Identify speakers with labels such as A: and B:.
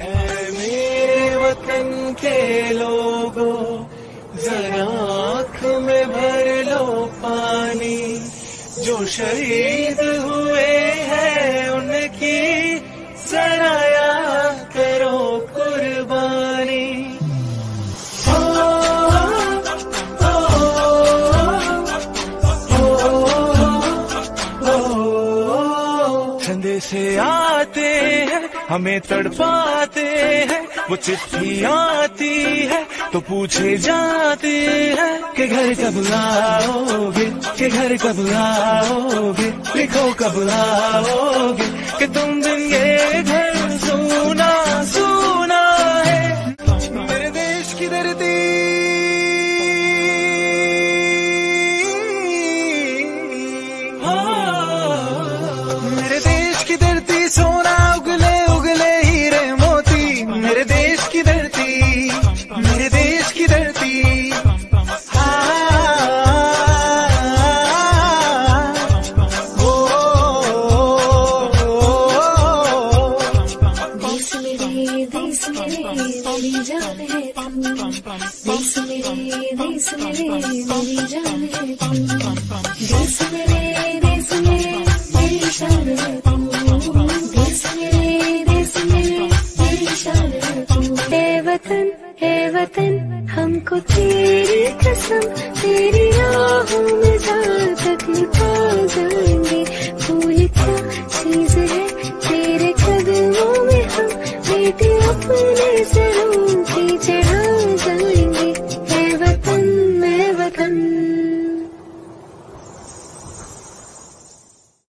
A: मेरे वतन के लोगों जरा आँख में भर लो पानी जो शहीद हुए हैं उनकी जरा याद करो कुर्बानी से आते हैं हमें तड़पाते हैं, वो चिट्ठी आती है तो पूछे जाते हैं कि घर कब आओगे कि घर कब आओगे लिखो कब आओगे कि तुम दिन ये घर सुना मेरे मेरी
B: जान है तू देश मेरे देश मेरे मेरी जान है तू देश मेरे देश मेरे मेरी शान है तू देश मेरे देश मेरे मेरी शान है तू हे वतन हे वतन हमको तेरी कसम, तेरी राहों में जा तक के अपने से